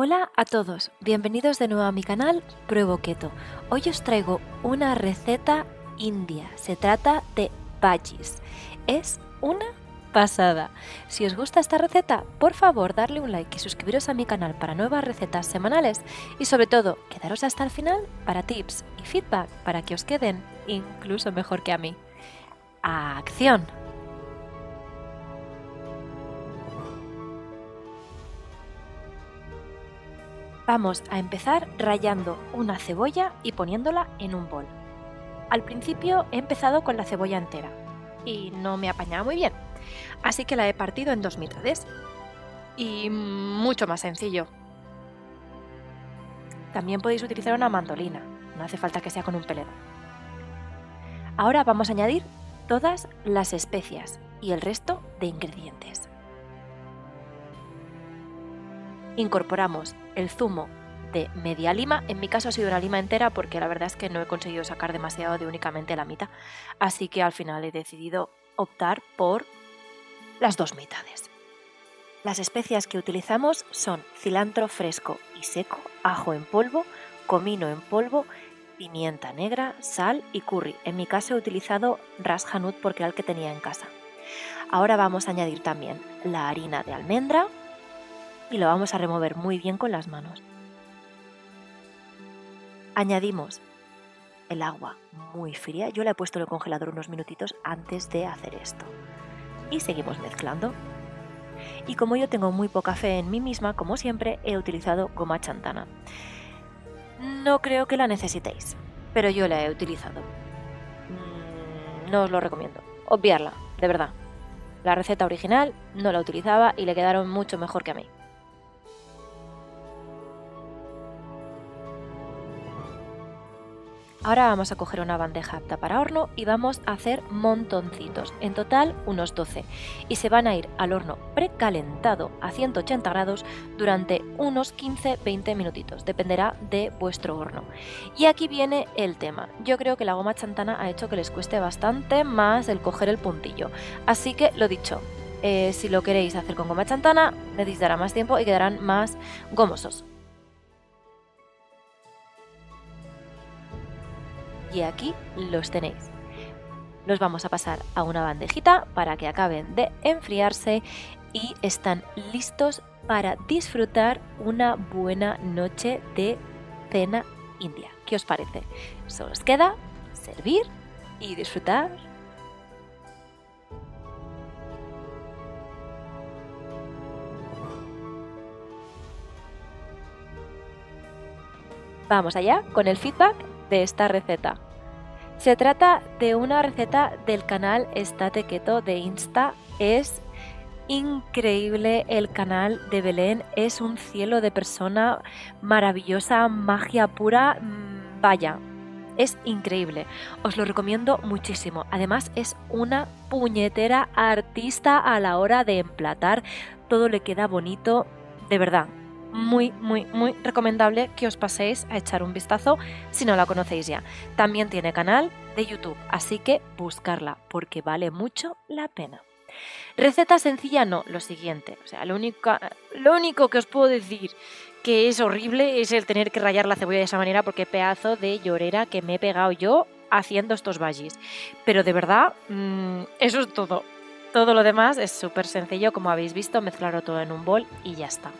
Hola a todos, bienvenidos de nuevo a mi canal Pruebo Keto. Hoy os traigo una receta india, se trata de bhajis. Es una pasada. Si os gusta esta receta, por favor darle un like y suscribiros a mi canal para nuevas recetas semanales y sobre todo quedaros hasta el final para tips y feedback para que os queden incluso mejor que a mí. ¡Acción! Vamos a empezar rayando una cebolla y poniéndola en un bol. Al principio he empezado con la cebolla entera y no me apañaba muy bien, así que la he partido en dos mitades. Y mucho más sencillo. También podéis utilizar una mandolina, no hace falta que sea con un peledor. Ahora vamos a añadir todas las especias y el resto de ingredientes. Incorporamos el zumo de media lima. En mi caso ha sido una lima entera porque la verdad es que no he conseguido sacar demasiado de únicamente la mitad. Así que al final he decidido optar por las dos mitades. Las especias que utilizamos son cilantro fresco y seco, ajo en polvo, comino en polvo, pimienta negra, sal y curry. En mi caso he utilizado ras hanut porque era el que tenía en casa. Ahora vamos a añadir también la harina de almendra, y lo vamos a remover muy bien con las manos. Añadimos el agua muy fría. Yo la he puesto en el congelador unos minutitos antes de hacer esto. Y seguimos mezclando. Y como yo tengo muy poca fe en mí misma, como siempre, he utilizado goma chantana. No creo que la necesitéis, pero yo la he utilizado. Mm, no os lo recomiendo. Obviarla, de verdad. La receta original no la utilizaba y le quedaron mucho mejor que a mí. Ahora vamos a coger una bandeja apta para horno y vamos a hacer montoncitos, en total unos 12, y se van a ir al horno precalentado a 180 grados durante unos 15-20 minutitos, dependerá de vuestro horno. Y aquí viene el tema, yo creo que la goma chantana ha hecho que les cueste bastante más el coger el puntillo, así que lo dicho, eh, si lo queréis hacer con goma chantana necesitará más tiempo y quedarán más gomosos. Y aquí los tenéis. Los vamos a pasar a una bandejita para que acaben de enfriarse y están listos para disfrutar una buena noche de cena india. ¿Qué os parece? Solo os queda servir y disfrutar. Vamos allá con el feedback de esta receta. Se trata de una receta del canal Estate Keto de Insta. Es increíble el canal de Belén. Es un cielo de persona maravillosa, magia pura. Mm, vaya, es increíble. Os lo recomiendo muchísimo. Además es una puñetera artista a la hora de emplatar. Todo le queda bonito. De verdad, muy, muy, muy recomendable que os paséis a echar un vistazo si no la conocéis ya. También tiene canal de YouTube, así que buscarla porque vale mucho la pena. Receta sencilla no, lo siguiente. O sea, lo único, lo único que os puedo decir que es horrible es el tener que rayar la cebolla de esa manera porque pedazo de llorera que me he pegado yo haciendo estos valles. Pero de verdad, mm, eso es todo. Todo lo demás es súper sencillo, como habéis visto, mezclarlo todo en un bol y ya está.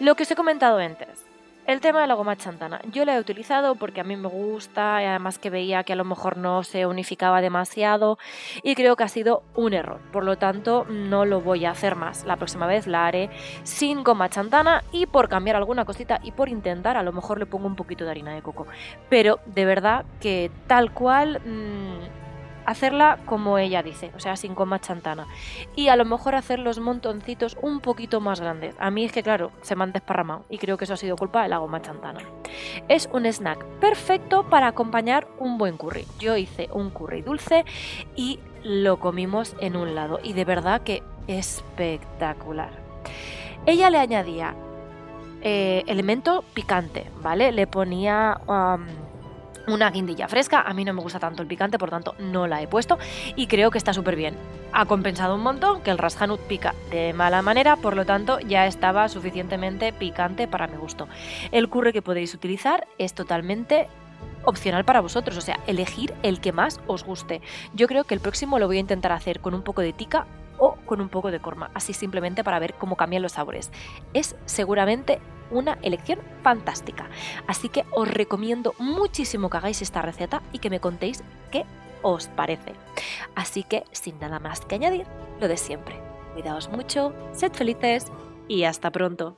Lo que os he comentado antes, el tema de la goma chantana. Yo la he utilizado porque a mí me gusta y además que veía que a lo mejor no se unificaba demasiado y creo que ha sido un error. Por lo tanto, no lo voy a hacer más. La próxima vez la haré sin goma chantana y por cambiar alguna cosita y por intentar, a lo mejor le pongo un poquito de harina de coco. Pero de verdad que tal cual... Mmm, hacerla como ella dice, o sea, sin goma chantana. Y a lo mejor hacer los montoncitos un poquito más grandes. A mí es que, claro, se me han desparramado y creo que eso ha sido culpa de la goma chantana. Es un snack perfecto para acompañar un buen curry. Yo hice un curry dulce y lo comimos en un lado y de verdad que espectacular. Ella le añadía eh, elemento picante, ¿vale? Le ponía una guindilla fresca. A mí no me gusta tanto el picante, por tanto no la he puesto y creo que está súper bien. Ha compensado un montón que el rashanut pica de mala manera, por lo tanto ya estaba suficientemente picante para mi gusto. El curry que podéis utilizar es totalmente opcional para vosotros, o sea, elegir el que más os guste. Yo creo que el próximo lo voy a intentar hacer con un poco de tica o con un poco de corma, así simplemente para ver cómo cambian los sabores. Es seguramente una elección fantástica. Así que os recomiendo muchísimo que hagáis esta receta y que me contéis qué os parece. Así que sin nada más que añadir, lo de siempre. Cuidaos mucho, sed felices y hasta pronto.